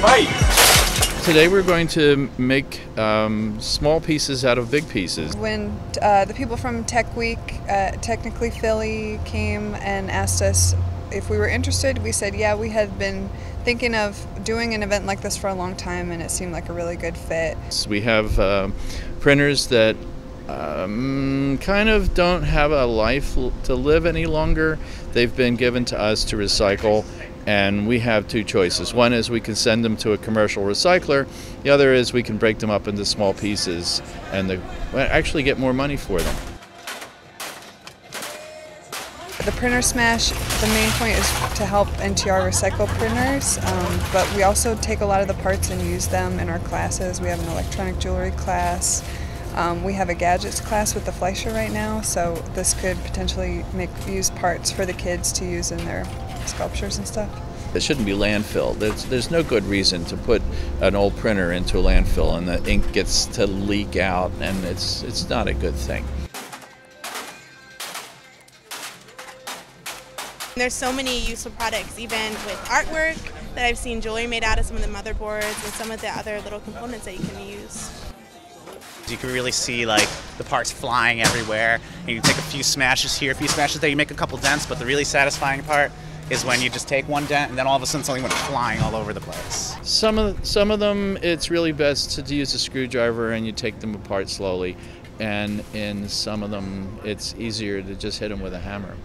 fight. Today we're going to make um, small pieces out of big pieces. When uh, the people from Tech Week, uh, Technically Philly, came and asked us if we were interested, we said yeah. We had been thinking of doing an event like this for a long time, and it seemed like a really good fit. So we have uh, printers that um, kind of don't have a life to live any longer. They've been given to us to recycle, and we have two choices. One is we can send them to a commercial recycler. The other is we can break them up into small pieces and the, actually get more money for them. The printer smash, the main point is to help NTR recycle printers, um, but we also take a lot of the parts and use them in our classes. We have an electronic jewelry class. Um, we have a gadgets class with the Fleisher right now, so this could potentially make use parts for the kids to use in their sculptures and stuff. It shouldn't be landfill. There's, there's no good reason to put an old printer into a landfill and the ink gets to leak out, and it's, it's not a good thing. There's so many useful products, even with artwork, that I've seen jewelry made out of some of the motherboards and some of the other little components that you can use. You can really see like the parts flying everywhere. And you take a few smashes here, a few smashes there, you make a couple dents, but the really satisfying part is when you just take one dent and then all of a sudden something went flying all over the place. Some of some of them it's really best to use a screwdriver and you take them apart slowly and in some of them it's easier to just hit them with a hammer.